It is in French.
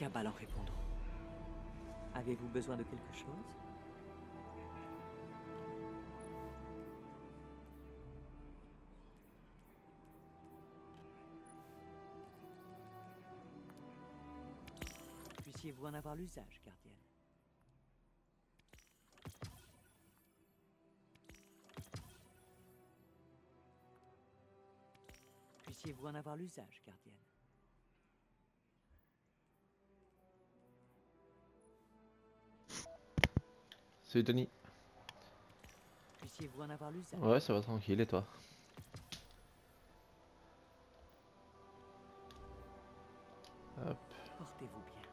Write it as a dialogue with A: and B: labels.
A: Cabal en répondant. Avez-vous besoin de quelque chose? Puissiez-vous en avoir l'usage, gardienne. Puissiez-vous en avoir l'usage, gardienne
B: Salut Tony.
A: Puissiez-vous en avoir l'usage
B: Ouais, ça va tranquille et toi? Hop.
A: Portez-vous bien.